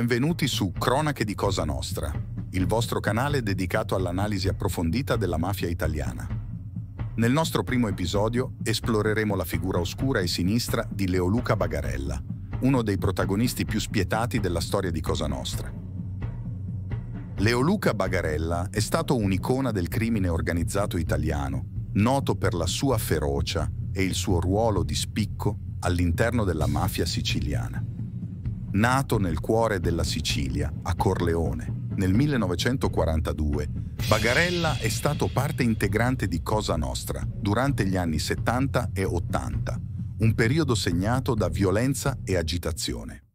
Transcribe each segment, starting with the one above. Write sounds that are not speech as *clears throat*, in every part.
Benvenuti su Cronache di Cosa Nostra, il vostro canale dedicato all'analisi approfondita della mafia italiana. Nel nostro primo episodio esploreremo la figura oscura e sinistra di Leoluca Bagarella, uno dei protagonisti più spietati della storia di Cosa Nostra. Leoluca Bagarella è stato un'icona del crimine organizzato italiano, noto per la sua ferocia e il suo ruolo di spicco all'interno della mafia siciliana. Nato nel cuore della Sicilia, a Corleone, nel 1942, Bagarella è stato parte integrante di Cosa Nostra durante gli anni 70 e 80, un periodo segnato da violenza e agitazione.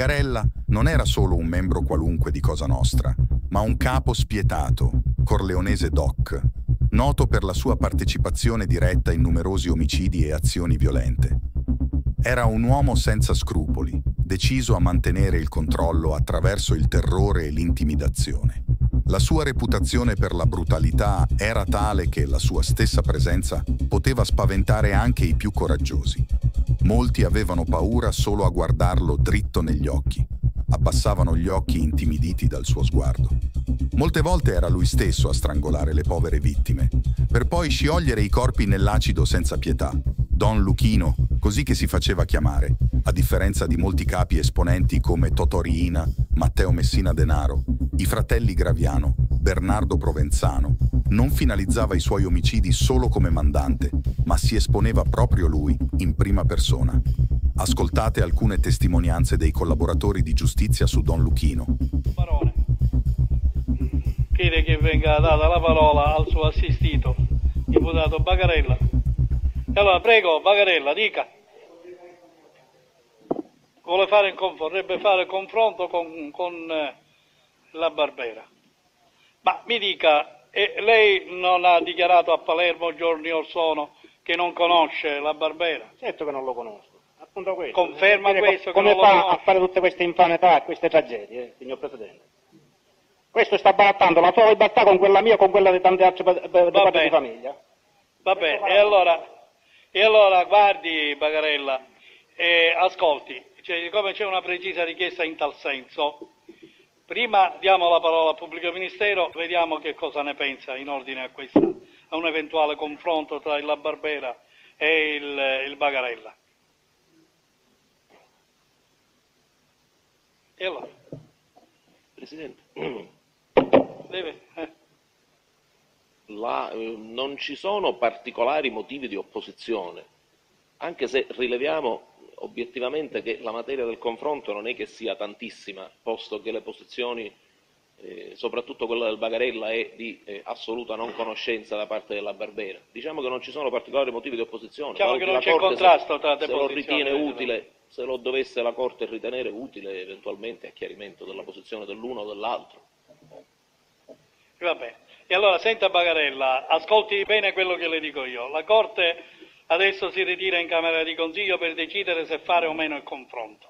Bagarella non era solo un membro qualunque di Cosa Nostra, ma un capo spietato, corleonese doc, noto per la sua partecipazione diretta in numerosi omicidi e azioni violente. Era un uomo senza scrupoli, deciso a mantenere il controllo attraverso il terrore e l'intimidazione. La sua reputazione per la brutalità era tale che la sua stessa presenza poteva spaventare anche i più coraggiosi. Molti avevano paura solo a guardarlo dritto negli occhi. Abbassavano gli occhi intimiditi dal suo sguardo. Molte volte era lui stesso a strangolare le povere vittime, per poi sciogliere i corpi nell'acido senza pietà. Don Luchino, così che si faceva chiamare, a differenza di molti capi esponenti come Totò Riina, Matteo Messina Denaro, i fratelli Graviano, Bernardo Provenzano, non finalizzava i suoi omicidi solo come mandante, ma si esponeva proprio lui, in prima persona. Ascoltate alcune testimonianze dei collaboratori di giustizia su Don Luchino. Parole. Chiede che venga data la parola al suo assistito, imputato Bagarella. Allora, prego, Bagarella, dica. Vuole fare vorrebbe fare confronto con, con eh, la Barbera. Ma mi dica, e lei non ha dichiarato a Palermo giorni or sono che non conosce la Barbera? Certo che non lo conosco. Appunto questo. Conferma Dire questo Come fa a fare tutte queste infamità, queste tragedie, eh, signor Presidente? Questo sta barattando la sua libertà con quella mia e con quella di tante altre padri bene. di famiglia. Vabbè, e allora, e allora guardi Bagarella, eh, ascolti, cioè, siccome c'è una precisa richiesta in tal senso, prima diamo la parola al pubblico ministero, vediamo che cosa ne pensa in ordine a, questa, a un eventuale confronto tra il La Barbera e il, il Bagarella. E allora, Presidente, deve... eh, la- eh, non ci sono particolari motivi di opposizione, anche se rileviamo obiettivamente che la materia del confronto non è che sia tantissima, posto che le posizioni, eh, soprattutto quella del Bagarella, è di eh, assoluta non conoscenza da parte della Barbera. Diciamo che non ci sono particolari motivi di opposizione. Diciamo che non c'è Corte se- contrasto tra le se lo posizioni, ritiene Presidente. utile, se lo dovesse la Corte ritenere utile, eventualmente a chiarimento della posizione dell'uno o dell'altro. Va bene. E allora senta Bagarella, ascolti bene quello che le dico io. La Corte adesso si ritira in Camera di Consiglio per decidere se fare o meno il confronto.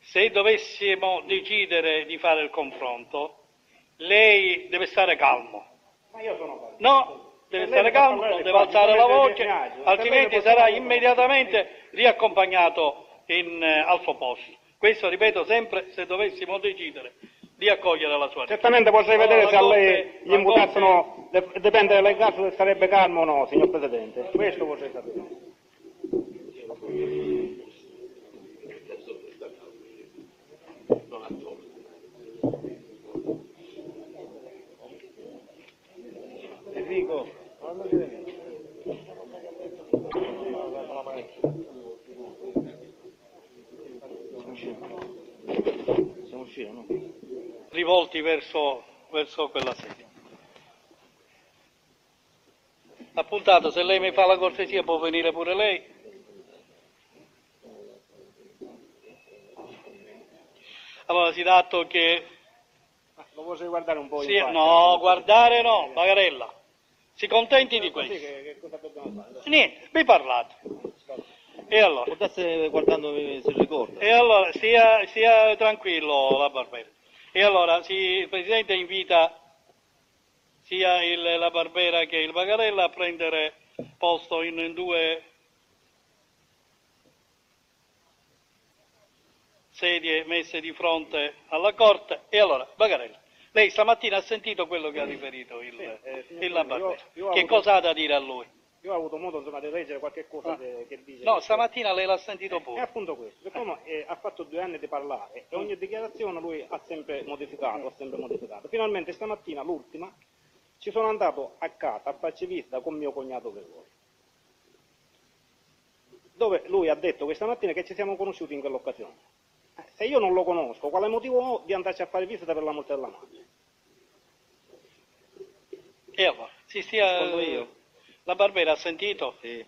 Se dovessimo decidere di fare il confronto, lei deve stare calmo. Ma io sono calmo. No, deve stare calmo, non deve alzare la voce, altrimenti sarà immediatamente riaccompagnato in, eh, al suo posto. Questo, ripeto, sempre se dovessimo decidere di accogliere la sua richiesta. Certamente vorrei Allora, vedere la se a Corte- lei gli imputati Corte- dipende dalle case se sarebbe calmo o no, signor Presidente. Questo vorrei sapere. Enrico, quando si vede? Siamo usciti, no? Rivolti verso, verso quella sede. Appuntato, se lei mi fa la cortesia può venire pure lei. Allora si dà atto che... Lo vorrei guardare un po' in sì, faccia. no, guardare no, Bagarella. Si contenti di questo. che, che cosa dobbiamo fare? Niente, vi parlate. E allora? Guardando se ricorda. E allora stia, stia tranquillo la Barbera. E allora si- il Presidente invita sia il- la Barbera che il Bagarella a prendere posto in, in due sedie messe di fronte alla Corte. E allora, Bagarella, lei stamattina ha sentito quello che ha riferito il, eh, il La Presidente, Barbera. Che cosa ha da dire a lui? Io ho avuto modo insomma, di leggere qualche cosa Ah. che, che dice. No, che- stamattina lei l'ha sentito È pure. appunto questo, siccome eh, ha fatto due anni di parlare e ogni dichiarazione lui ha sempre modificato, ha sempre modificato. Finalmente stamattina, l'ultima, ci sono andato a casa a farci visita con mio cognato Gregorio, dove lui ha detto questa mattina che ci siamo conosciuti in quell'occasione. Eh, Se io non lo conosco, quale motivo ho di andarci a fare visita per la morte della madre? E allora, si stia... Secondo io. La Barbera ha sentito? Sì.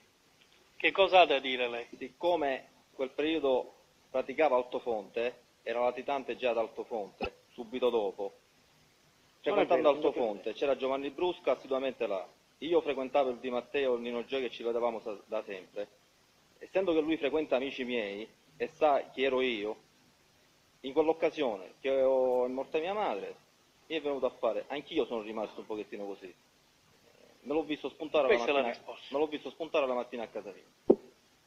Che cosa ha da dire lei? Siccome quel periodo praticava altofonte, era latitante già ad altofonte, subito dopo. Frequentando altofonte c'era Giovanni Brusco assiduamente là. Io frequentavo il Di Matteo e il Nino Gioia che ci vedevamo da sempre. Essendo che lui frequenta amici miei e sa chi ero io, in quell'occasione che ho è morta mia madre, mi è venuto a fare, anch'io sono rimasto un pochettino così. Me l'ho visto spuntare la Questa la mattina, risposta. me l'ho visto spuntare la mattina a casa mia.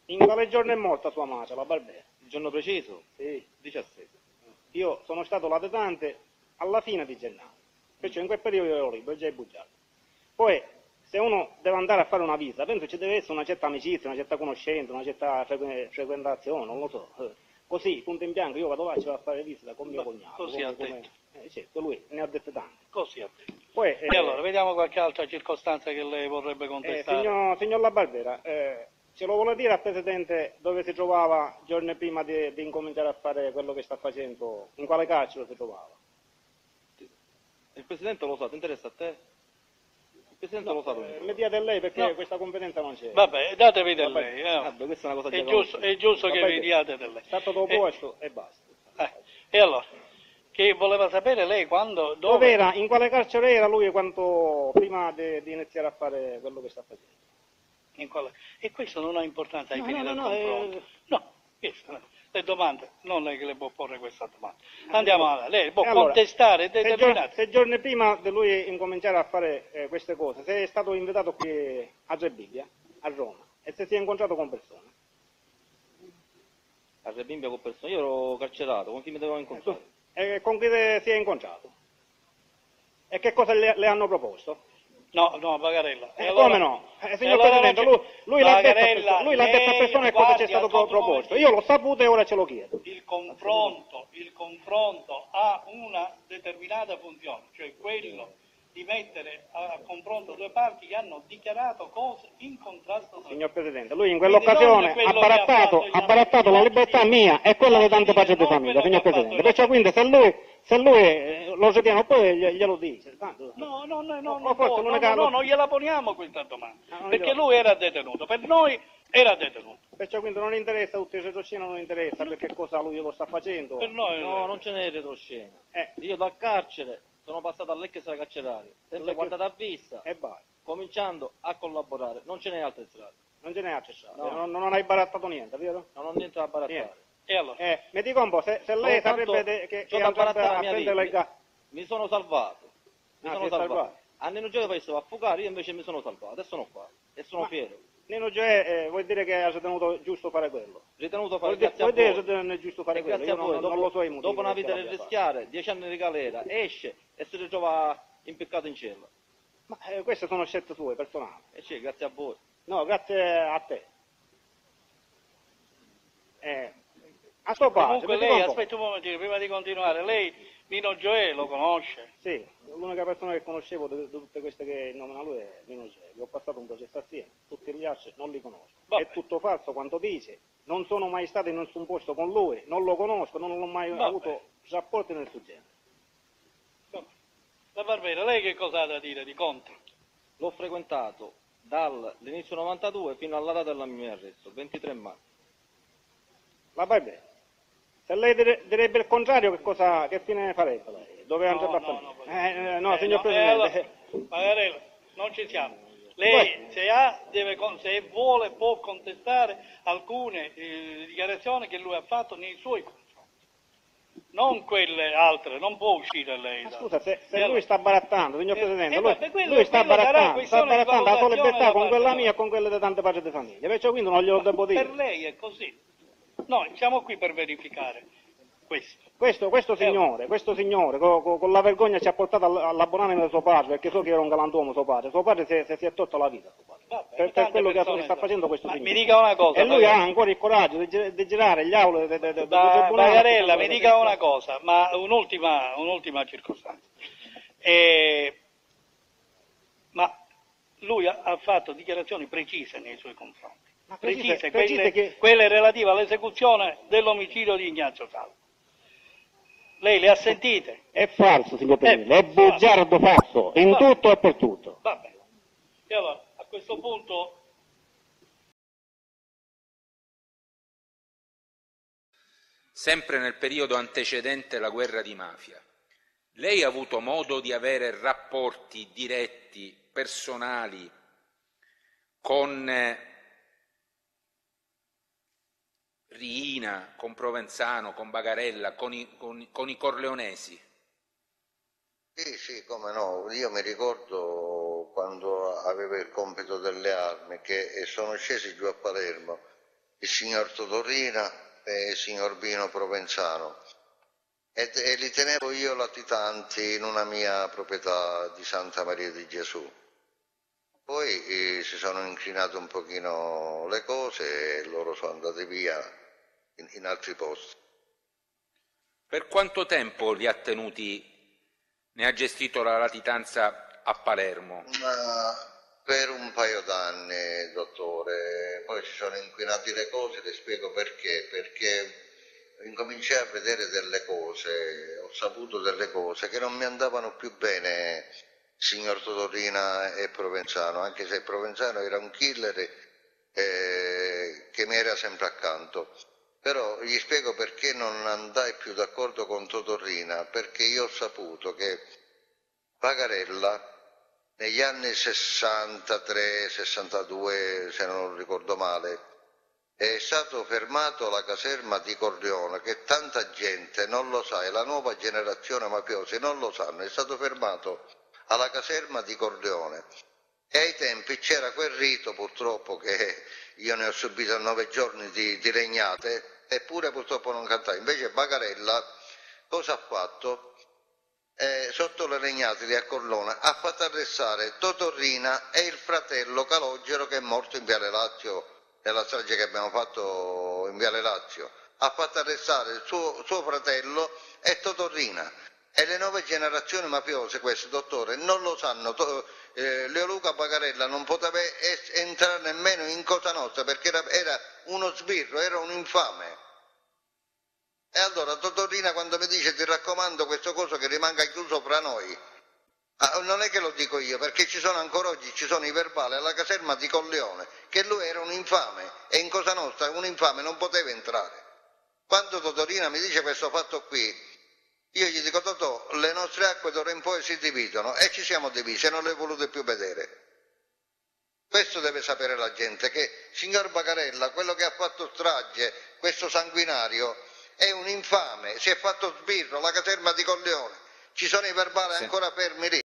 In quale giorno è morta sua madre, la Barbera? Il giorno preciso? Sì. 17. Io sono stato latitante alla fine di gennaio, perciò in quel periodo ero libero, già è bugiato. Poi, se uno deve andare a fare una visita, penso ci deve essere una certa amicizia, una certa conoscenza, una certa frequ- frequentazione, non lo so. Eh, Così, punto in bianco, io vado là, ci vado a fare visita con mio cognato. così come- detto. Eh, certo, lui ne ha dette tante. Così ha detto. Poi, eh, E allora, vediamo qualche altra circostanza che lei vorrebbe eh, contestare. signor, signor La Barbera, eh, ce lo vuole dire al Presidente dove si trovava giorni prima di, di incominciare a fare quello che sta facendo, in quale carcere si trovava? Il Presidente lo sa, ti interessa a te? Il Presidente lo sa Eh, me. mi dia lei perché No. questa competenza non c'è. Vabbè, datevi del lei. eh. Vabbè, questa è una cosa È giusto, è giusto che Vabbè, vi diate del lei. Stato dopo E- questo e basta. eh, e allora, che voleva sapere lei quando, dove... Dove era? In quale carcere era lui quanto prima di, iniziare a fare quello che sta facendo? in quale- E questo non ha importanza ai No, fini no, del no, no, confronto. eh, No, questo no. le domande, non lei che le può porre questa domanda. Andiamo avanti, lei può allora, contestare Se, gior- determinate... se giorni prima di lui incominciare a fare eh, queste cose, se è stato invitato qui a Rebibbia, a Roma, e se si è incontrato con persone, A Rebimbia con persone. Io ero carcerato, con chi mi dovevo incontrare? E con chi si è incontrato? E che cosa le, le hanno proposto? No, no, Bagarella. Eh, E allora- come no? Eh, e signor allora Presidente, lui, lui l'ha detto detto a che cosa ci è stato proposto. Io l'ho saputo e ora ce lo chiedo. il confronto, il confronto ha una determinata funzione, cioè quello di mettere a, a confronto due parti che hanno dichiarato cose in contrasto tra Signor Presidente, lui in quell'occasione ha barattato, ha barattato la libertà mia e quella di tante pace di famiglia, signor Presidente. Perciò quindi se lui, se lui eh, lo ritiene poi gli- glielo dice. No, no, no, no, no, forse no, no, l'unica- no, non gliela poniamo questa domanda, Ah, perché lui era detenuto, per noi era detenuto, Perciò quindi non interessa, tutti i retroscena non interessa perché cosa lui lo sta facendo. per noi No, non ce n'è retroscena. Eh, Io dal carcere sono passato all'ex carcerario, senza guardare a vista, e basta. cominciando a collaborare. Non ce n'è altre strade. Non ce n'è altre strade. No. Non, non hai barattato niente, vero? Non ho niente da barattare. Niente. E allora? Eh, mi dica un po', se, se lei saprebbe de- che, che andrebbe a prendere vita. le ga- Mi sono salvato. Mi Ah, sono salvato. salvato. A Nino Gioia poi stavo a fugare, io invece mi sono salvato. Adesso sono qua. E sono Ma- fiero. Nino Gioè eh, vuol dire che ha ritenuto giusto fare quello. Ritenuto fare Vuol dire, grazie a vuol dire che non è giusto fare E quello. grazie Io a voi, non, dopo, non lo so i motivi dopo una vita fatto. rischiare, dieci anni di galera, esce e si ritrova impiccato in cella. Ma eh, queste sono scelte sue, personali. E c'è, grazie a voi. No, grazie a te. Eh, a suo padre, Comunque lei, aspetta un momentino, prima di continuare, lei Nino Gioè lo conosce? Sì, l'unica persona che conoscevo di, di tutte queste che nomina lui è Nino Gioia. Ho passato un processo assieme, tutti gli altri non li conosco. Vabbè. È tutto falso quanto dice. Non sono mai stato in nessun posto con lui, non lo conosco, non ho mai Vabbè. avuto rapporti nel suo genere. La Barbera, lei che cosa ha da dire di contro? L'ho frequentato dall'inizio 92 fino alla data del mio arresto, 23 marzo. La bene. Se lei dire- direbbe il contrario, che, cosa, che fine farebbe lei? Dove No, andrebbe a no, no, Eh, eh, no, Eh, signor no, eh, Presidente. allora, Magarella, non ci siamo. Lei se, ha, deve, se vuole può contestare alcune eh, dichiarazioni che lui ha fatto nei suoi confronti non quelle altre, non può uscire lei. Ma scusa, se, se lui sta barattando, signor eh, Presidente, eh, lui, quello, lui sta barattando, sta barattando la sua libertà con quella mia e con quelle di tante padri di famiglia, perciò quindi non glielo devo dire. Per lei è così. Noi siamo qui per verificare questo. Questo, questo Eh, signore, questo signore con, con- con la vergogna ci ha portato all- all'abbonamento di suo padre, perché so che era un galantuomo suo padre, suo padre si, è- si è tolto la vita. Vabbè, Per, per quello che sta facendo questo Ma signore. mi dica una cosa, E lui ha ancora il coraggio di, di girare gli aule de- de- de- del tribunale. Bagarella, mi dica una cosa, ma un'ultima, un'ultima circostanza. Eh, ma lui ha, ha fatto dichiarazioni precise nei suoi confronti. Ma precise- Precise, precise quelle, che- quelle relative all'esecuzione dell'omicidio di Ignazio Salvo. Lei le ha sentite? È falso, signor Presidente, Eh, è bugiardo falso, in Va- tutto e per tutto. Va bene. E allora, a questo punto sempre nel periodo antecedente la guerra di mafia, lei ha avuto modo di avere rapporti diretti, personali, con eh, Riina, con Provenzano, con Bagarella, con i, con- con i Corleonesi? Sì, sì, come no, io mi ricordo quando avevo il compito delle armi che sono scesi giù a Palermo il signor Totorina e il signor Bino Provenzano e, e li tenevo io latitanti in una mia proprietà di Santa Maria di Gesù. Poi eh, si sono inclinate un pochino le cose e loro sono andati via in, in altri posti. Per quanto tempo li ha tenuti, ne ha gestito la latitanza a Palermo? Ma per un paio d'anni, dottore, poi si sono inquinate le cose, le spiego perché, perché incominciai a vedere delle cose, ho saputo delle cose che non mi andavano più bene, signor Totorina e Provenzano, anche se Provenzano era un killer eh, che mi era sempre accanto. Però gli spiego perché non andai più d'accordo con Totorina, perché io ho saputo che Pagarella negli anni 63-62, se non ricordo male, è stato fermato alla caserma di Corleone, che tanta gente non lo sa, e la nuova generazione mafiosi non lo sanno, è stato fermato alla caserma di Corleone. E ai tempi c'era quel rito, purtroppo, che io ne ho subito nove giorni di, di regnate, eppure purtroppo non cantai. Invece Bagarella cosa ha fatto? Eh, sotto le regnate di Accorlona ha fatto arrestare Totorrina e il fratello Calogero che è morto in Viale Lazio nella strage che abbiamo fatto in Viale Lazio. Ha fatto arrestare suo, suo fratello e Totorrina. E le nuove generazioni mafiose, queste, dottore, non lo sanno. Eh, Leo Luca Bagarella non poteva entrare nemmeno in Cosa Nostra perché era, era uno sbirro, era un infame. E allora Totorina quando mi dice ti raccomando questo coso che rimanga chiuso fra noi, ah, non è che lo dico io, perché ci sono ancora oggi, ci sono i verbali alla caserma di Colleone, che lui era un infame e in Cosa Nostra un infame non poteva entrare. Quando Totorina mi dice questo fatto qui, io gli dico Totò, le nostre acque d'ora in poi si dividono e ci siamo divisi e non le volute più vedere. Questo deve sapere la gente, che signor Bagarella, quello che ha fatto strage, questo sanguinario, è un infame, si è fatto sbirro, la caserma di Colleone, ci sono i verbali Sì. ancora fermi lì.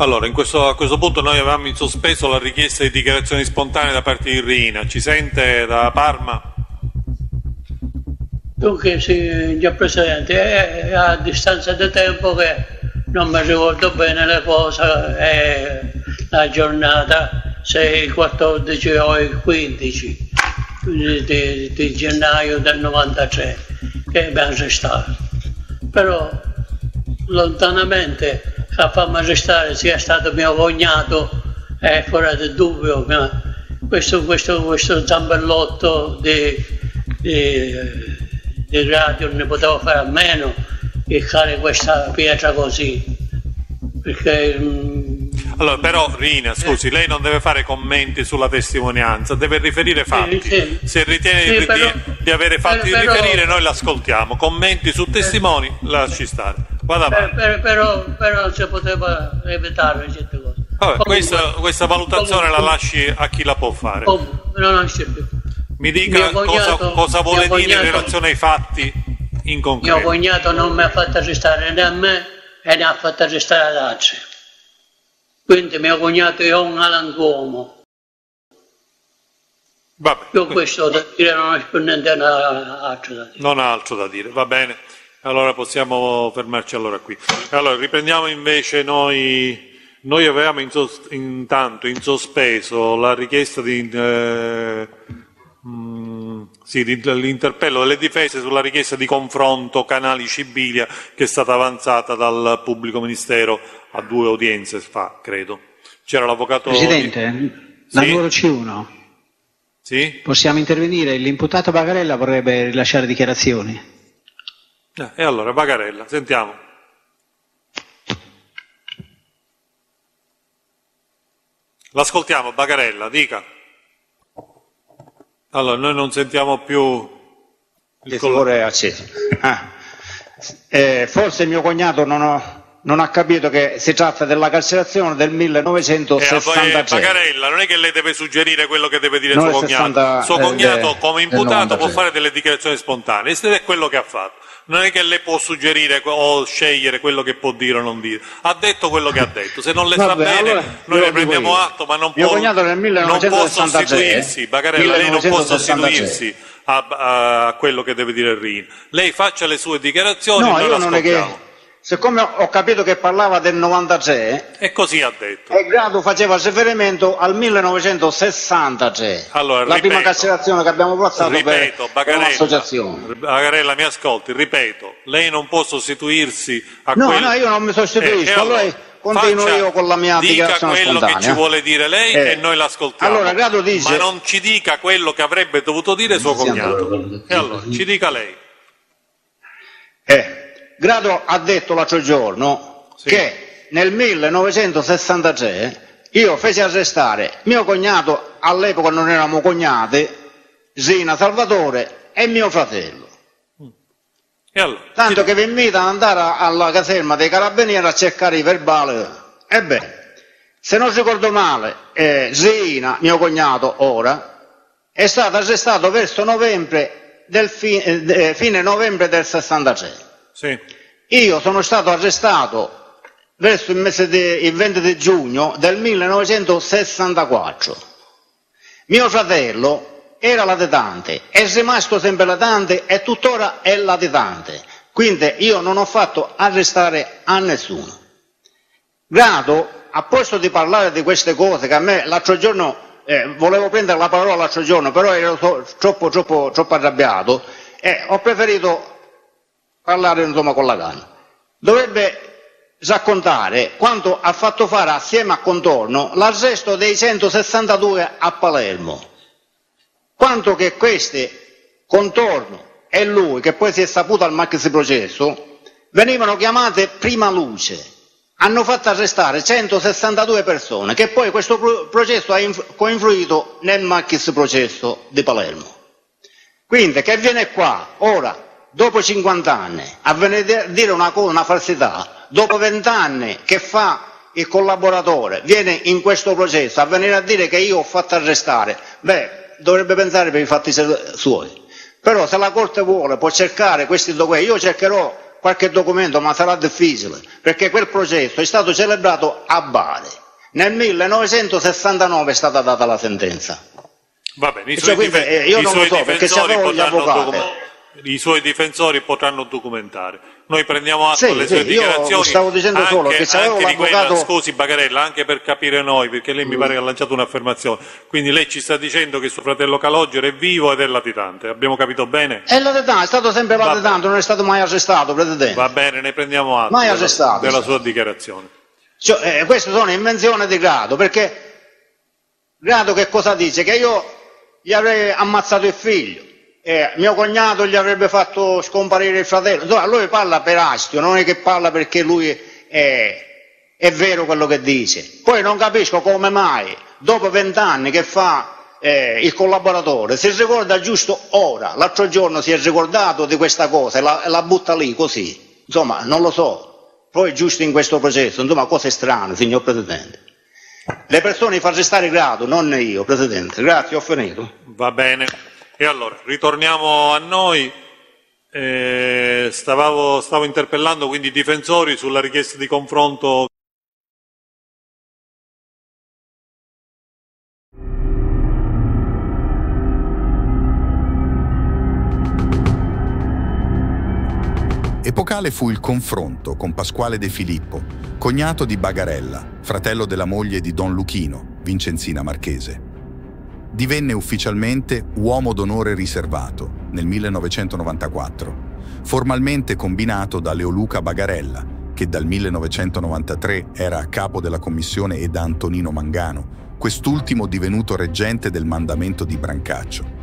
Allora, in questo- a questo punto noi avevamo in sospeso la richiesta di dichiarazioni spontanee da parte di Rina. Ci sente da Parma? Dunque, sì, signor Presidente, è a distanza di tempo che non mi ricordo bene le cose, è la giornata, se il 14 o il 15 di, di- gennaio del 93 che abbiamo arrestato. Però lontanamente a farmi arrestare sia stato mio cognato è fuori di dubbio questo, questo, questo zambellotto di, di, di radio ne potevo fare a meno che fare questa pietra così perché mm, Allora, però Rina, scusi, lei non deve fare commenti sulla testimonianza, deve riferire fatti. sì. Se ritiene Sì, di, però- di avere fatti però- di riferire, noi l'ascoltiamo. Commenti su testimoni, lasci stare. Vada per- però, però si poteva evitare certe cose. Vabbè, Comunque- questa, questa valutazione la comunque- lasci a chi la può fare. comunque, non c'è più. Mi dica mio cosa, cognato- cosa vuole mio dire in cognato- relazione ai fatti in Mio concreto. cognato non mi ha fatto arrestare né a me e ne ha fatto arrestare ad altri. Quindi mio cognato è un galantuomo. Vabbè, Io questo da dire non ho più niente altro da dire. non ha altro da dire, va bene. Allora possiamo fermarci allora qui. Allora, riprendiamo invece noi. Noi avevamo in sos- intanto in sospeso la richiesta di, eh, mm, sì, di- l'interpello delle difese sulla richiesta di confronto Canali Cibilia che è stata avanzata dal pubblico ministero a due udienze fa, credo. C'era l'avvocato. Presidente, la Sì? numero C1, Sì? possiamo intervenire? L'imputato Bagarella vorrebbe rilasciare dichiarazioni. Eh, E allora, Bagarella, sentiamo. L'ascoltiamo, Bagarella, dica. Allora, noi non sentiamo più il Il colore acceso. Ah. Eh, forse mio cognato non, ho- non ha capito che si tratta della carcerazione del Eh, poi, 1963. Bagarella, non è che lei deve suggerire quello che deve dire suo cognato. 60, suo eh, cognato, de- come imputato, può 93. fare delle dichiarazioni spontanee. Ed è quello che ha fatto. Non è che lei può suggerire o scegliere quello che può dire o non dire. Ha detto quello che ha detto. Se non le *laughs* Vabbè, bene, allora, noi ne prendiamo atto, ma non Mio può, non può 1963, sostituirsi. Bagarella, lei non può 1963. sostituirsi a, a quello che deve dire il RIN. Lei faccia le sue dichiarazioni No, noi io Siccome ho capito che parlava del 93, E così ha detto. e Grado faceva riferimento al 1963, Allora, la prima ripeto, carcerazione che abbiamo passato ripeto, per Bagarella, un'associazione. Bagarella, mi ascolti, ripeto, lei non può sostituirsi a No, quello... no, io non mi sostituisco, Eh, allora, allora continuo faccia- io con la mia dica dichiarazione quello spontanea. che ci vuole dire lei Eh, e noi l'ascoltiamo. allora, Grado dice- Ma non ci dica quello che avrebbe dovuto dire suo cognato. E allora, ci dica lei. Eh, Grado ha detto l'altro giorno Sì. che nel 1963 io feci arrestare mio cognato, all'epoca non eravamo cognati, Zina Salvatore e mio fratello. E allora, Tanto che vi invito ad andare alla caserma dei carabinieri a cercare i verbali. Ebbene, se non ricordo male, eh, Zina, mio cognato ora, è stato arrestato verso novembre del fi- eh, eh, fine novembre del 63. Sì. Io sono stato arrestato verso il mese di, il 20 di giugno del 1964. Mio fratello era latitante, è rimasto sempre latitante e tuttora è latitante. Quindi io non ho fatto arrestare a nessuno. Grado, a posto di parlare di queste cose, che a me l'altro giorno, eh, volevo prendere la parola l'altro giorno, però ero troppo, troppo, troppo arrabbiato, e ho preferito parlare insomma con la canna. Dovrebbe raccontare quanto ha fatto fare assieme a Contorno l'arresto dei 162 a Palermo. Quanto che questi, Contorno e lui, che poi si è saputo al maxi processo, venivano chiamate prima luce. Hanno fatto arrestare 162 persone, che poi questo pro- processo ha inf- coinfluito nel maxi processo di Palermo. Quindi che viene qua, ora, dopo 50 anni, a venire a dire una cosa, una falsità, dopo 20 anni che fa il collaboratore, viene in questo processo a venire a dire che io ho fatto arrestare, beh, dovrebbe pensare per i fatti se- suoi. Però se la Corte vuole può cercare questi documenti, io cercherò qualche documento, ma sarà difficile, perché quel processo è stato celebrato a Bari. Nel 1969 è stata data la sentenza. Va bene, i Cioè, suoi, quindi, dife- eh, io i non lo so, perché difensori sapevo gli avvocati. I suoi difensori potranno documentare. Noi prendiamo atto Sì, delle sì, sue io dichiarazioni. stavo dicendo solo anche- che se avevo anche di quella- scusi Bagarella, anche per capire noi, perché lei mi pare che ha lanciato un'affermazione. Quindi lei ci sta dicendo che suo fratello Calogero è vivo ed è latitante. Abbiamo capito bene? È latitante, è stato sempre latitante, non è stato mai arrestato, Presidente. Va bene, ne prendiamo atto Mai della, arrestato, della sì. sua dichiarazione. Cioè, eh, queste sono invenzioni di Grado, perché Grado che cosa dice? Che io gli avrei ammazzato il figlio, e mio cognato gli avrebbe fatto scomparire il fratello. Insomma, lui parla per astio, non è che parla perché lui è, è vero quello che dice. Poi non capisco come mai, dopo vent'anni che fa eh, il collaboratore, si ricorda giusto ora, l'altro giorno si è ricordato di questa cosa e la, la butta lì così. Insomma, non lo so. Poi giusto in questo processo, insomma, cose strane, signor Presidente. Le persone fa restare grado, non io, Presidente. Grazie, ho finito. Va bene. E allora, ritorniamo a noi. Eh, stavavo, stavo interpellando quindi i difensori sulla richiesta di confronto Epocale fu il confronto con Pasquale De Filippo, cognato di Bagarella, fratello della moglie di Don Luchino, Vincenzina Marchese. Divenne ufficialmente uomo d'onore riservato nel 1994, formalmente combinato da Leoluca Bagarella, che dal 1993 era a capo della commissione, e da Antonino Mangano, quest'ultimo divenuto reggente del mandamento di Brancaccio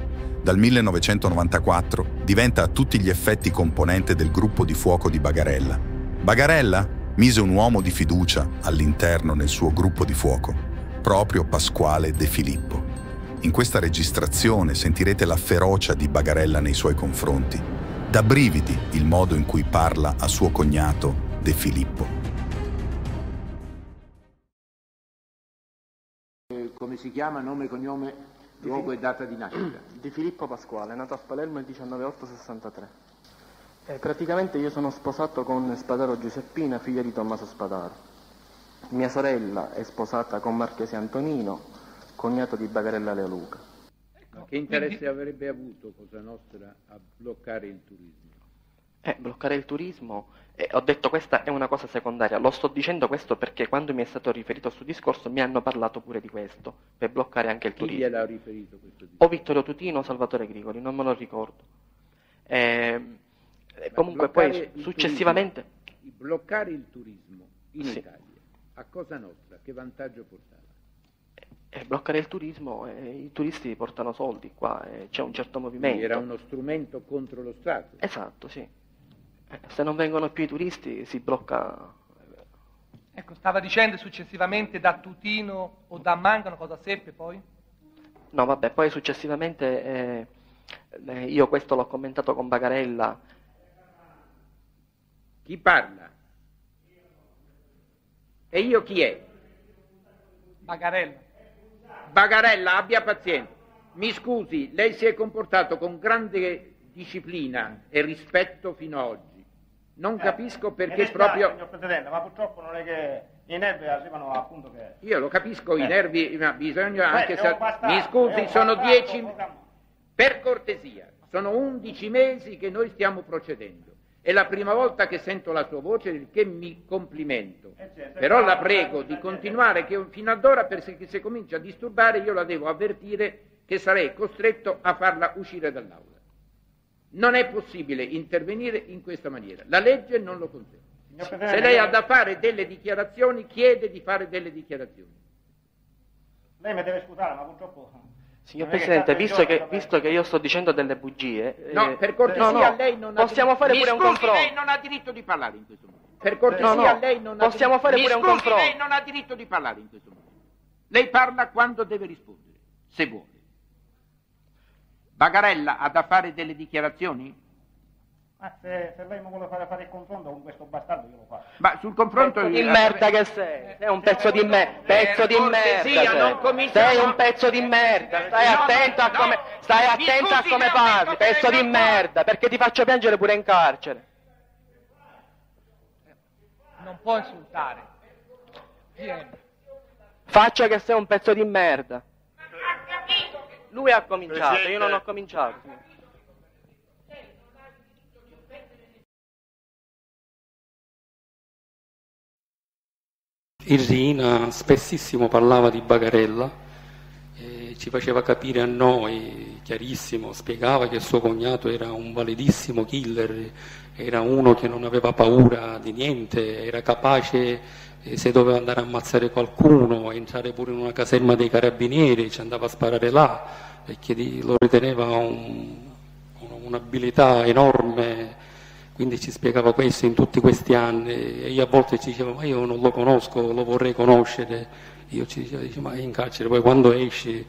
dal 1994 diventa a tutti gli effetti componente del gruppo di fuoco di Bagarella. Bagarella mise un uomo di fiducia all'interno nel suo gruppo di fuoco, proprio Pasquale De Filippo. In questa registrazione sentirete la ferocia di Bagarella nei suoi confronti. Da brividi il modo in cui parla a suo cognato De Filippo. Come si chiama, nome e cognome Luogo e data di nascita? *clears throat* Di Filippo Pasquale, nato a Palermo il 19-8-63. Eh, praticamente io sono sposato con Spadaro Giuseppina, figlia di Tommaso Spadaro. Mia sorella è sposata con Marchese Antonino, cognato di Bagarella Leoluca. Ma che interesse Quindi... avrebbe avuto Cosa Nostra a bloccare il turismo? Eh, bloccare il turismo, eh, ho detto questa è una cosa secondaria, lo sto dicendo questo perché quando mi è stato riferito sul discorso mi hanno parlato pure di questo, per bloccare anche il Chi turismo. Chi gliel'ha riferito questo discorso? O Vittorio Tutino o Salvatore Grigoli, non me lo ricordo. Eh, comunque poi successivamente... Turismo, bloccare il turismo in Sì. Italia, a Cosa Nostra, che vantaggio portava? Eh, bloccare il turismo, eh, i turisti portano soldi qua, eh, c'è un certo Quindi movimento. era uno strumento contro lo Stato. Esatto, sì. Eh, se non vengono più i turisti si blocca Ecco, stava dicendo successivamente da Tutino o da Mangano cosa seppe poi? No, vabbè, poi successivamente eh, eh, io questo l'ho commentato con Bagarella. Chi parla? E io chi è? Bagarella. Bagarella, abbia pazienza. Mi scusi, lei si è comportato con grande disciplina e rispetto fino ad oggi. Non capisco Mi perché dispiace, proprio... Signor Presidente, ma purtroppo non è che i nervi arrivano appunto che... Io lo capisco, i Eh. nervi, ma bisogna Beh, anche... sa- bastare, Mi scusi, sono bastare dieci... Per cortesia, sono undici mesi che noi stiamo procedendo. È la prima volta che sento la sua voce, il che mi complimento. Eh, certo, Però la prego di continuare, che fino ad ora, perché se comincia a disturbare, io la devo avvertire che sarei costretto a farla uscire dall'aula. Non è possibile intervenire in questa maniera. La legge non lo consente. Se lei ha da fare delle dichiarazioni, chiede di fare delle dichiarazioni. Lei mi deve scusare, ma purtroppo... Signor che Presidente, visto che, visto che io sto dicendo delle bugie... No, eh, per cortesia no, no, lei non ha possiamo diritto- fare Mi pure un scusi, confronto. lei non ha diritto di parlare in questo momento. Per cortesia No, no, lei non ha possiamo diritto- fare Mi pure un scusi, confronto. lei non ha diritto di parlare in questo momento. Lei parla quando deve rispondere, se vuole. Bagarella ha da fare delle dichiarazioni? Ma se, se lei mi vuole fare fare il confronto con questo bastardo, io lo faccio. Ma sul confronto... Pezzo di merda che sei, sei un pezzo di merda, pezzo di cortesia, merda, sei. un pezzo di merda, stai attento a come, stai attento a come parli, pezzo di merda, perché ti faccio piangere pure in carcere. Non può insultare. Vieni. Faccia che sei un pezzo di merda. Lui ha cominciato, io non ho cominciato. Irrina spessissimo parlava di Bagarella, ci faceva capire a noi, chiarissimo, spiegava che suo cognato era un validissimo killer, era uno che non aveva paura di niente, era capace eh, se doveva andare a ammazzare qualcuno, entrare pure in una caserma dei carabinieri, ci andava a sparare là, perché lo riteneva un- un'abilità enorme Quindi ci spiegava questo in tutti questi anni e io a volte ci dicevo ma io non lo conosco, lo vorrei conoscere. Io ci dicevo, dice, ma è in carcere, poi quando esci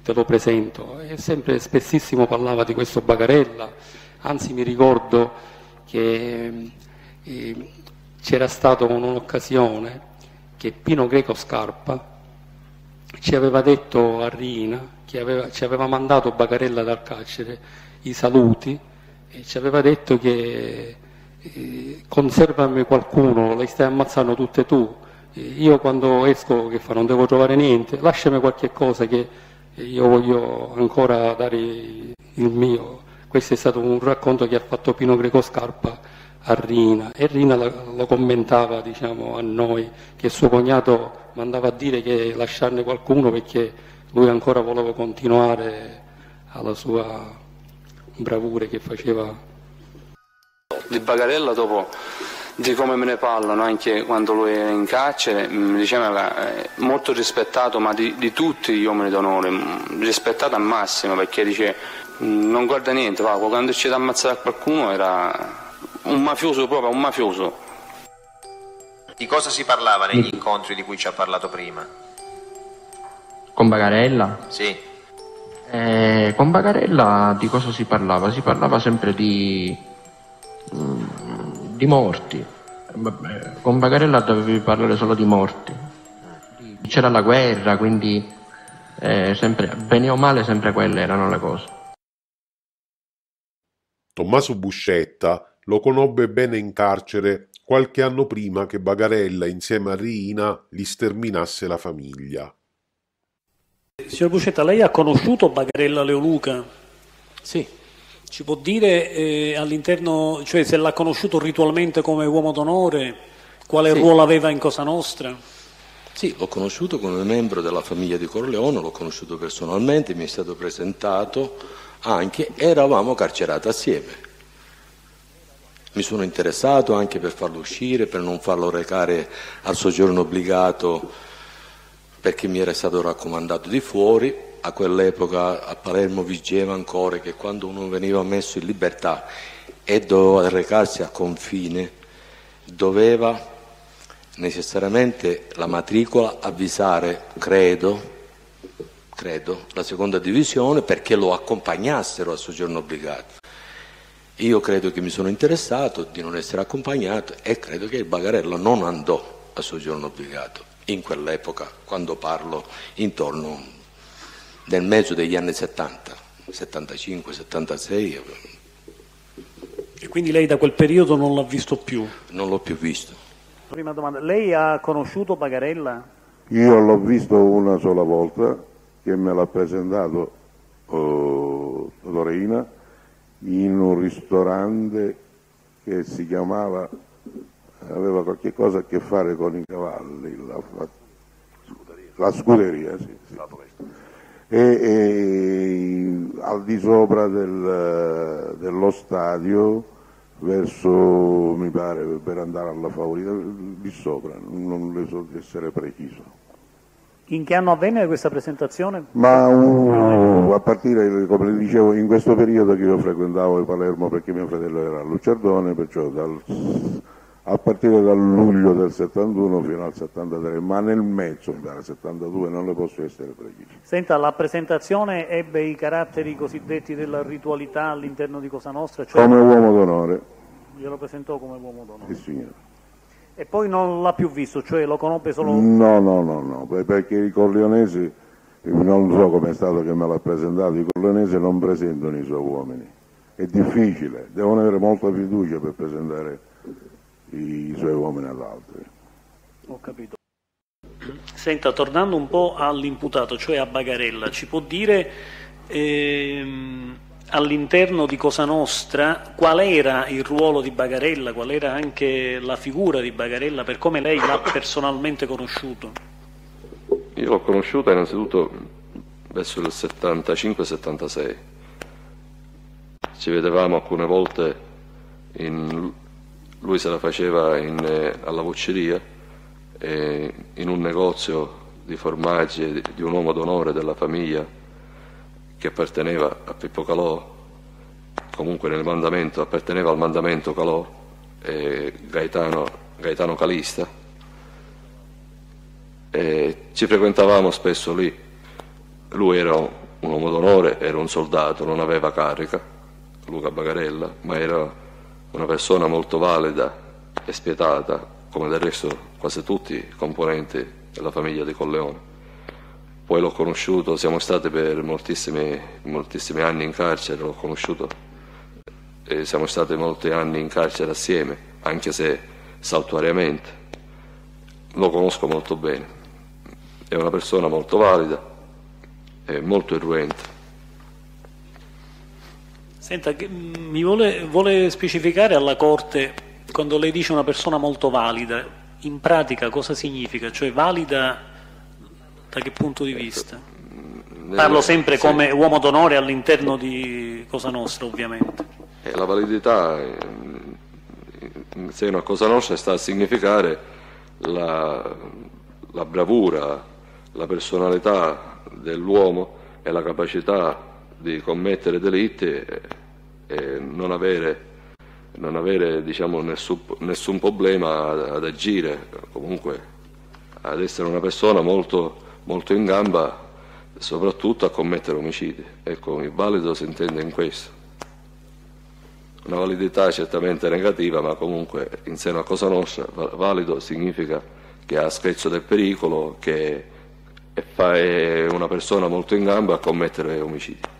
te lo presento. E sempre spessissimo parlava di questo Bagarella, anzi mi ricordo che eh, c'era stata un'occasione che Pino Greco Scarpa ci aveva detto a Rina, che aveva, ci aveva mandato Bagarella dal carcere, i saluti, e ci aveva detto che eh, conservami qualcuno, le stai ammazzando tutte tu, io quando esco che fa non devo trovare niente, lasciami qualche cosa che io voglio ancora dare il mio. Questo è stato un racconto che ha fatto Pino Greco Scarpa a Rina e Rina lo commentava diciamo, a noi che suo cognato mandava a dire che lasciarne qualcuno perché lui ancora voleva continuare alla sua bravura che faceva. Di Bagarella dopo di come me ne parlano anche quando lui è in carcere, mi diceva che molto rispettato, ma di, di, tutti gli uomini d'onore, rispettato al massimo perché dice non guarda niente, va, quando c'è da ammazzare qualcuno era un mafioso proprio, un mafioso. Di cosa si parlava negli incontri di cui ci ha parlato prima? Con Bagarella? Sì. Eh, con Bagarella di cosa si parlava? Si parlava sempre di di morti. Con Bagarella dovevi parlare solo di morti. C'era la guerra, quindi eh, sempre, bene o male sempre quelle erano le cose. Tommaso Buscetta lo conobbe bene in carcere qualche anno prima che Bagarella insieme a Riina gli sterminasse la famiglia. Signor Buscetta, lei ha conosciuto Bagarella Leoluca? Sì. Ci può dire eh, all'interno, cioè se l'ha conosciuto ritualmente come uomo d'onore, quale sì. ruolo aveva in Cosa Nostra? Sì, l'ho conosciuto come membro della famiglia di Corleone, l'ho conosciuto personalmente, mi è stato presentato anche, eravamo carcerati assieme. Mi sono interessato anche per farlo uscire, per non farlo recare al soggiorno obbligato perché mi era stato raccomandato di fuori a quell'epoca a Palermo vigeva ancora che quando uno veniva messo in libertà e doveva recarsi a confine, doveva necessariamente la matricola avvisare, credo, credo, la seconda divisione perché lo accompagnassero al soggiorno obbligato. Io credo che mi sono interessato di non essere accompagnato e credo che il Bagarello non andò al soggiorno obbligato in quell'epoca, quando parlo intorno nel mezzo degli anni 70, 75, 76. E quindi lei da quel periodo non l'ha visto più? Non l'ho più visto. Prima domanda, lei ha conosciuto Bagarella? Io l'ho visto una sola volta, che me l'ha presentato uh, Lorena, in un ristorante che si chiamava, aveva qualche cosa a che fare con i cavalli, la, la scuderia, sì. sì e, e al di sopra del, dello stadio verso, mi pare, per andare alla favorita, lì sopra, non le so di essere preciso. In che anno avvenne questa presentazione? Ma uh, a partire, come dicevo, in questo periodo che io frequentavo Palermo perché mio fratello era a Lucerdone, perciò dal a partire dal luglio del 71 fino al 73, ma nel mezzo, pare 72, non le posso essere preciso. Senta, la presentazione ebbe i caratteri cosiddetti della ritualità all'interno di Cosa Nostra? Cioè come uomo d'onore. Glielo presentò come uomo d'onore? Sì, signore. E poi non l'ha più visto, cioè lo conobbe solo... No, no, no, no, perché i corleonesi, non so come è stato che me l'ha presentato, i corleonesi non presentano i suoi uomini. È difficile, devono avere molta fiducia per presentare i suoi uomini ad altri. Ho capito. Senta, tornando un po' all'imputato, cioè a Bagarella, ci può dire ehm, all'interno di Cosa Nostra qual era il ruolo di Bagarella, qual era anche la figura di Bagarella, per come lei l'ha personalmente conosciuto? Io l'ho conosciuta innanzitutto verso il 75-76. Ci vedevamo alcune volte in lui se la faceva in, eh, alla vocceria, eh, in un negozio di formaggi di un uomo d'onore della famiglia che apparteneva a Pippo Calò, comunque nel mandamento, apparteneva al mandamento Calò, eh, Gaetano, Gaetano Calista, ci frequentavamo spesso lì. Lui era un uomo d'onore, era un soldato, non aveva carica, Luca Bagarella, ma era una persona molto valida e spietata, come del resto quasi tutti i componenti della famiglia di Colleone. Poi l'ho conosciuto, siamo stati per moltissimi, moltissimi anni in carcere, l'ho conosciuto e siamo stati molti anni in carcere assieme, anche se saltuariamente. Lo conosco molto bene, è una persona molto valida e molto irruente. Senta, mi vuole, vuole specificare alla Corte, quando lei dice una persona molto valida, in pratica cosa significa? Cioè valida da che punto di vista? Parlo sempre sì. come uomo d'onore all'interno di Cosa Nostra, ovviamente. E la validità in seno a Cosa Nostra sta a significare la, la bravura, la personalità dell'uomo e la capacità di commettere delitti e, non avere, non avere diciamo, nessun, nessun, problema ad, ad, agire, comunque ad essere una persona molto, molto in gamba soprattutto a commettere omicidi. Ecco, il valido si intende in questo. Una validità certamente negativa, ma comunque in seno a Cosa Nostra, valido significa che ha screzzo del pericolo, che è una persona molto in gamba a commettere omicidi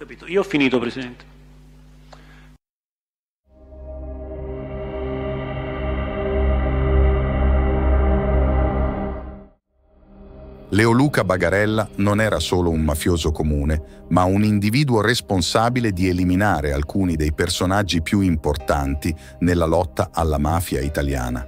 capito. Io ho finito, Presidente. Leoluca Bagarella non era solo un mafioso comune, ma un individuo responsabile di eliminare alcuni dei personaggi più importanti nella lotta alla mafia italiana.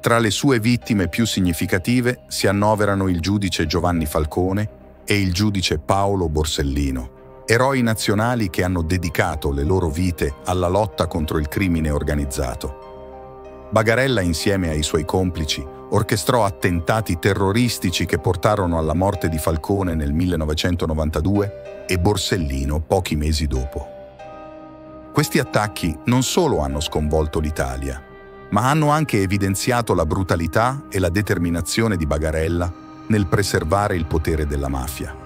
Tra le sue vittime più significative si annoverano il giudice Giovanni Falcone e il giudice Paolo Borsellino eroi nazionali che hanno dedicato le loro vite alla lotta contro il crimine organizzato. Bagarella, insieme ai suoi complici, orchestrò attentati terroristici che portarono alla morte di Falcone nel 1992 e Borsellino pochi mesi dopo. Questi attacchi non solo hanno sconvolto l'Italia, ma hanno anche evidenziato la brutalità e la determinazione di Bagarella nel preservare il potere della mafia.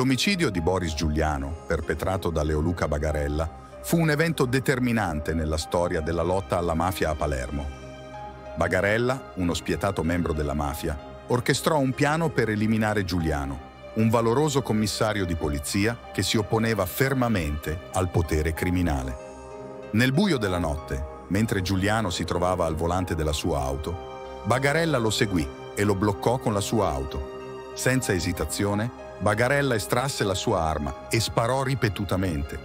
L'omicidio di Boris Giuliano, perpetrato da Leoluca Bagarella, fu un evento determinante nella storia della lotta alla mafia a Palermo. Bagarella, uno spietato membro della mafia, orchestrò un piano per eliminare Giuliano, un valoroso commissario di polizia che si opponeva fermamente al potere criminale. Nel buio della notte, mentre Giuliano si trovava al volante della sua auto, Bagarella lo seguì e lo bloccò con la sua auto. Senza esitazione, Bagarella estrasse la sua arma e sparò ripetutamente,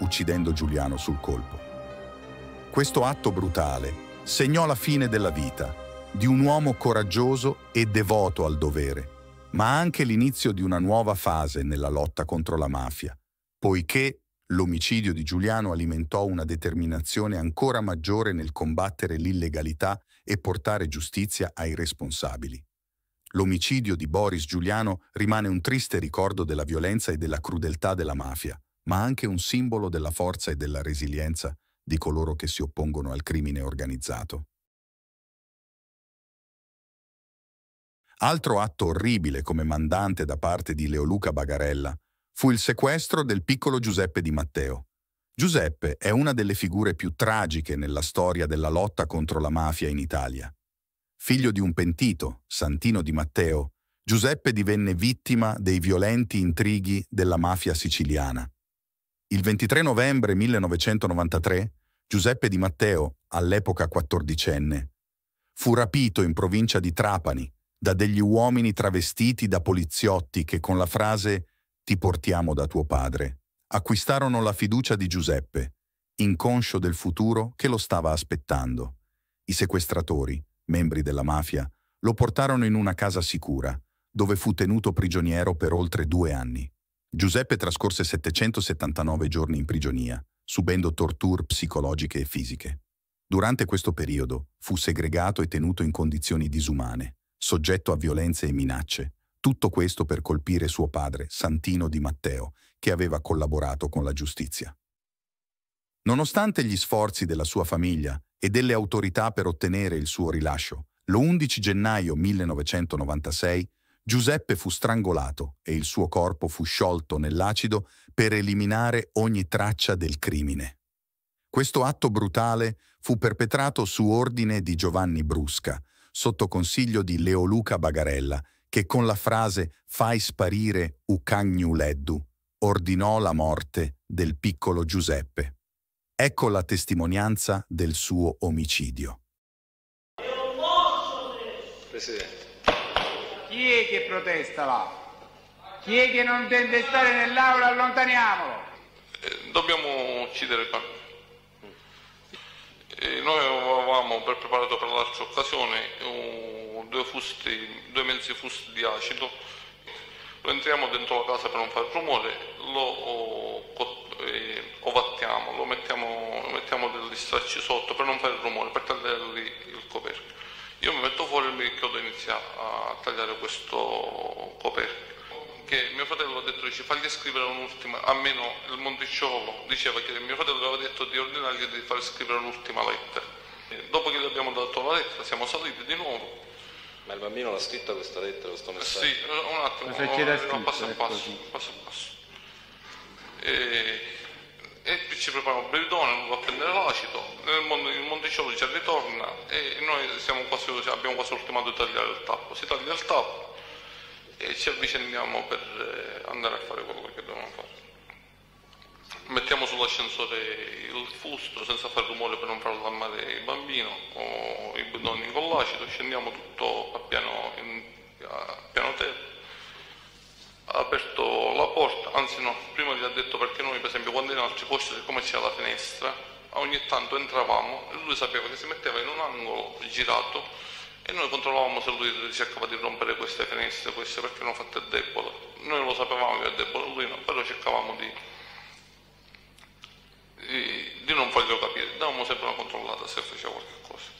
uccidendo Giuliano sul colpo. Questo atto brutale segnò la fine della vita di un uomo coraggioso e devoto al dovere, ma anche l'inizio di una nuova fase nella lotta contro la mafia, poiché l'omicidio di Giuliano alimentò una determinazione ancora maggiore nel combattere l'illegalità e portare giustizia ai responsabili. L'omicidio di Boris Giuliano rimane un triste ricordo della violenza e della crudeltà della mafia, ma anche un simbolo della forza e della resilienza di coloro che si oppongono al crimine organizzato. Altro atto orribile come mandante da parte di Leoluca Bagarella fu il sequestro del piccolo Giuseppe Di Matteo. Giuseppe è una delle figure più tragiche nella storia della lotta contro la mafia in Italia. Figlio di un pentito, Santino di Matteo, Giuseppe divenne vittima dei violenti intrighi della mafia siciliana. Il 23 novembre 1993, Giuseppe di Matteo, all'epoca quattordicenne, fu rapito in provincia di Trapani da degli uomini travestiti da poliziotti che con la frase «Ti portiamo da tuo padre» acquistarono la fiducia di Giuseppe, inconscio del futuro che lo stava aspettando. I sequestratori, membri della mafia, lo portarono in una casa sicura, dove fu tenuto prigioniero per oltre due anni. Giuseppe trascorse 779 giorni in prigionia, subendo torture psicologiche e fisiche. Durante questo periodo fu segregato e tenuto in condizioni disumane, soggetto a violenze e minacce, tutto questo per colpire suo padre, Santino di Matteo, che aveva collaborato con la giustizia. Nonostante gli sforzi della sua famiglia e delle autorità per ottenere il suo rilascio, l'11 gennaio 1996 Giuseppe fu strangolato e il suo corpo fu sciolto nell'acido per eliminare ogni traccia del crimine. Questo atto brutale fu perpetrato su ordine di Giovanni Brusca, sotto consiglio di Leoluca Bagarella, che con la frase «fai sparire Ucagnu Leddu» ordinò la morte del piccolo Giuseppe. Ecco la testimonianza del suo omicidio. Presidente. Chi è che protesta là? Chi è che non deve stare nell'aula? Allontaniamolo. Eh, dobbiamo uccidere il bambino. Eh, noi avevamo preparato per l'altra occasione uh, due, fusti, due mezzi fusti di acido. Lo entriamo dentro la casa per non fare rumore, lo eh, ovattiamo, lo mettiamo, mettiamo degli stracci sotto per non fare rumore, per tagliargli il coperchio. Io mi metto fuori e il chiodo inizia a tagliare questo coperchio. Che mio fratello ha detto, dice, fagli scrivere un'ultima, almeno il Monticciolo diceva che mio fratello aveva detto di ordinargli di far scrivere un'ultima lettera. E dopo che gli abbiamo dato la lettera siamo saliti di nuovo. Ma il bambino l'ha scritta questa lettera, questo messaggio? Sì, un attimo, Cosa c'era scritto? passo a passo, passo a passo. E e ci prepariamo il bidone, non va a prendere l'acido, mondo, il monticciolo ci ritorna e noi quasi, abbiamo quasi ultimato di tagliare il tappo. Si taglia il tappo e ci avviciniamo per eh, andare a fare quello che dobbiamo fare. Mettiamo sull'ascensore il fusto senza fare rumore per non far allarmare il bambino o i bidoni con l'acido, scendiamo tutto a piano, in, a piano terra ha aperto la porta, anzi no, prima gli ha detto perché noi per esempio quando in altri posti siccome c'era la finestra, ogni tanto entravamo e lui sapeva che si metteva in un angolo girato e noi controllavamo se lui cercava di rompere queste finestre, queste perché erano fatte debole. Noi lo sapevamo che era debole, lui no, però cercavamo di, di, di non farglielo capire, davamo sempre una controllata se faceva qualche cosa.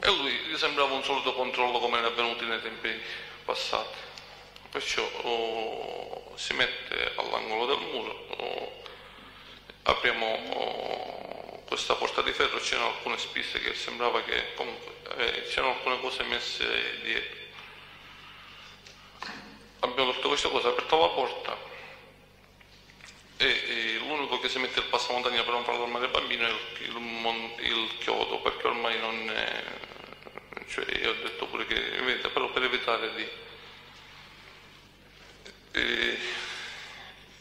E lui gli sembrava un solito controllo come era avvenuto nei tempi passati. Perciò oh, si mette all'angolo del muro, oh, apriamo oh, questa porta di ferro, c'erano alcune spisse che sembrava che comunque eh, c'erano alcune cose messe dietro. Abbiamo detto questa cosa, aperto la porta e, e l'unico che si mette il passamontagna per non far dormire il bambino è il, il, il chiodo, perché ormai non è... Cioè, io ho detto pure che, però per evitare di e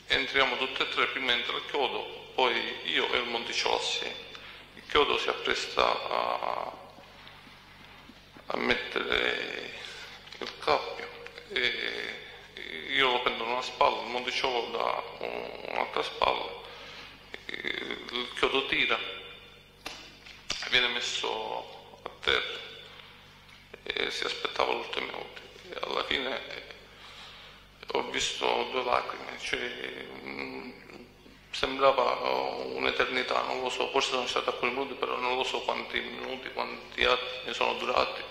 entriamo tutti e tre, prima entra il chiodo, poi io e il monticciolo assieme. Il chiodo si appresta a, a mettere il cappio e io lo prendo da una spalla, il monticciolo da un'altra spalla, il chiodo tira, viene messo a terra e si aspettava l'ultimo minuto. E alla fine ho visto due lacrime, cioè, sembrava uh, un'eternità, non lo so, forse sono stati alcuni minuti, però non lo so quanti minuti, quanti attimi sono durati.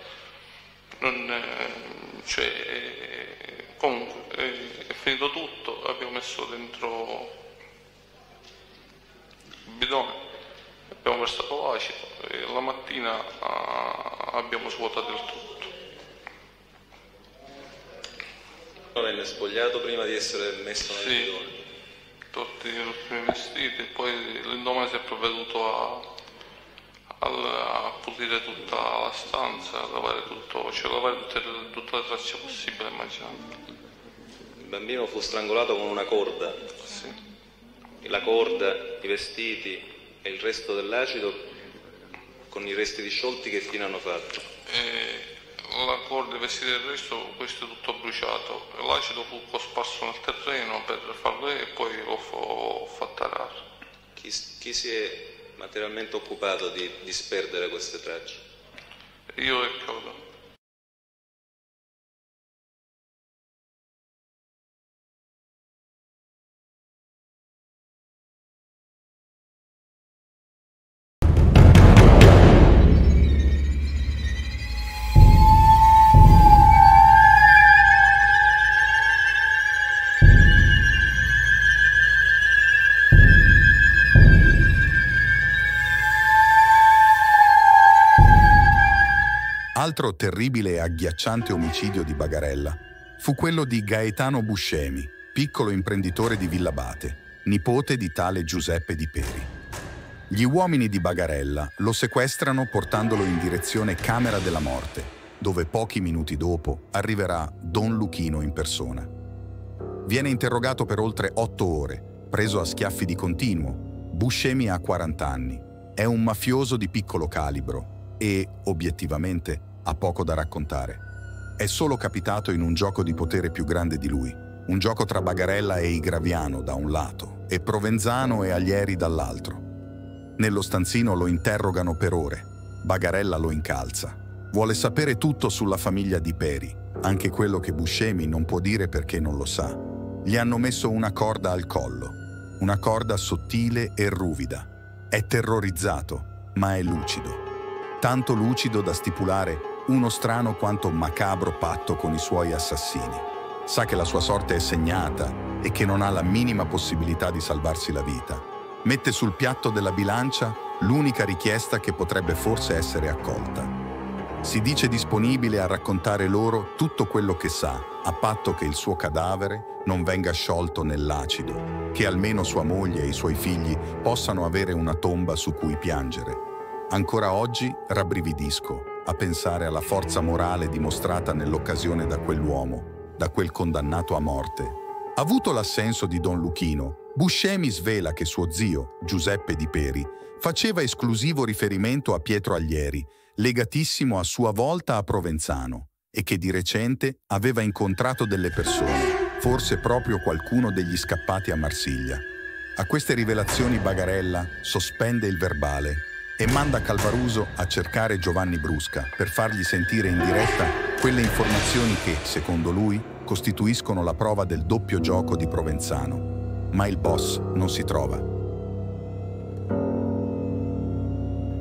Non, eh, cioè, comunque è, finito tutto, abbiamo messo dentro il bidone, abbiamo versato l'acido e la mattina uh, abbiamo svuotato il tutto. Venne spogliato prima di essere messo nel sì, bidone. tutti i primi vestiti, poi l'indomani si è provveduto a, a, a, pulire tutta la stanza, a lavare tutto, cioè lavare tutte, tutte le tracce possibili e immaginabili. Il bambino fu strangolato con una corda. Sì. La corda, i vestiti e il resto dell'acido con i resti disciolti che fine hanno fatto? E la corda, i vestiti del resto, questo è tutto bruciato. L'acido fu cosparso nel terreno per farlo e poi l'ho, ho fatto arare. Chi, chi, si è materialmente occupato di disperdere queste tracce? Io e Chiodo. Altro terribile e agghiacciante omicidio di Bagarella fu quello di Gaetano Buscemi, piccolo imprenditore di Villabate, nipote di tale Giuseppe Di Peri. Gli uomini di Bagarella lo sequestrano portandolo in direzione Camera della Morte, dove pochi minuti dopo arriverà Don Luchino in persona. Viene interrogato per oltre otto ore, preso a schiaffi di continuo. Buscemi ha 40 anni, è un mafioso di piccolo calibro e, obiettivamente, ha poco da raccontare. È solo capitato in un gioco di potere più grande di lui, un gioco tra Bagarella e Igraviano da un lato e Provenzano e Aglieri dall'altro. Nello stanzino lo interrogano per ore. Bagarella lo incalza. Vuole sapere tutto sulla famiglia di Peri, anche quello che Buscemi non può dire perché non lo sa. Gli hanno messo una corda al collo, una corda sottile e ruvida. È terrorizzato, ma è lucido. Tanto lucido da stipulare uno strano quanto macabro patto con i suoi assassini. Sa che la sua sorte è segnata e che non ha la minima possibilità di salvarsi la vita mette sul piatto della bilancia l'unica richiesta che potrebbe forse essere accolta. Si dice disponibile a raccontare loro tutto quello che sa, a patto che il suo cadavere non venga sciolto nell'acido, che almeno sua moglie e i suoi figli possano avere una tomba su cui piangere. Ancora oggi rabbrividisco a pensare alla forza morale dimostrata nell'occasione da quell'uomo, da quel condannato a morte. Avuto l'assenso di Don Luchino, Buscemi svela che suo zio, Giuseppe Di Peri, faceva esclusivo riferimento a Pietro Aglieri, legatissimo a sua volta a Provenzano, e che di recente aveva incontrato delle persone, forse proprio qualcuno degli scappati a Marsiglia. A queste rivelazioni Bagarella sospende il verbale e manda Calvaruso a cercare Giovanni Brusca per fargli sentire in diretta quelle informazioni che, secondo lui, costituiscono la prova del doppio gioco di Provenzano ma il boss non si trova.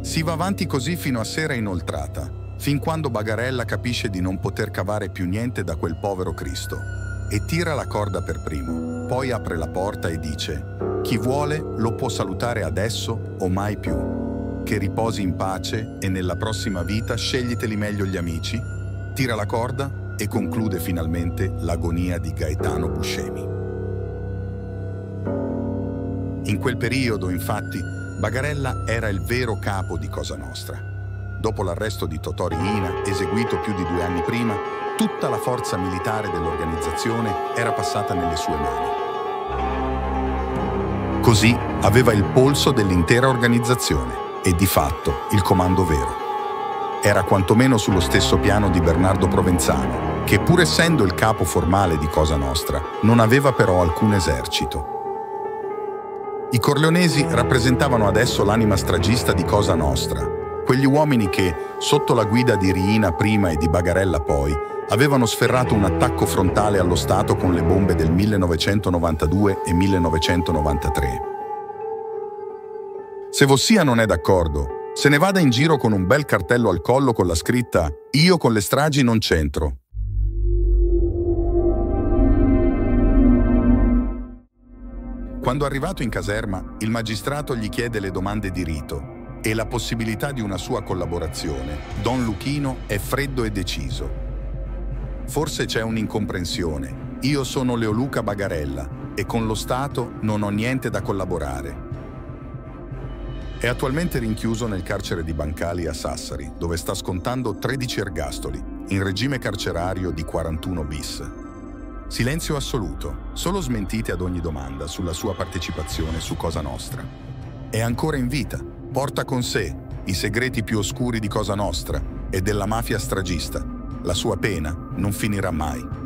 Si va avanti così fino a sera inoltrata, fin quando Bagarella capisce di non poter cavare più niente da quel povero Cristo e tira la corda per primo. Poi apre la porta e dice: Chi vuole lo può salutare adesso o mai più. Che riposi in pace e nella prossima vita scegliteli meglio gli amici. Tira la corda e conclude finalmente l'agonia di Gaetano Buscemi. In quel periodo, infatti, Bagarella era il vero capo di Cosa Nostra. Dopo l'arresto di Totò Riina, eseguito più di due anni prima, tutta la forza militare dell'organizzazione era passata nelle sue mani. Così aveva il polso dell'intera organizzazione e di fatto il comando vero. Era quantomeno sullo stesso piano di Bernardo Provenzano, che pur essendo il capo formale di Cosa Nostra, non aveva però alcun esercito i corleonesi rappresentavano adesso l'anima stragista di Cosa Nostra, quegli uomini che, sotto la guida di Riina prima e di Bagarella poi, avevano sferrato un attacco frontale allo Stato con le bombe del 1992 e 1993. Se Vossia non è d'accordo, se ne vada in giro con un bel cartello al collo con la scritta Io con le stragi non c'entro, Quando arrivato in caserma, il magistrato gli chiede le domande di rito e la possibilità di una sua collaborazione. Don Luchino è freddo e deciso. Forse c'è un'incomprensione. Io sono Leoluca Bagarella e con lo Stato non ho niente da collaborare. È attualmente rinchiuso nel carcere di Bancali a Sassari, dove sta scontando 13 ergastoli, in regime carcerario di 41 bis. Silenzio assoluto, solo smentite ad ogni domanda sulla sua partecipazione su Cosa Nostra. È ancora in vita, porta con sé i segreti più oscuri di Cosa Nostra e della mafia stragista. La sua pena non finirà mai.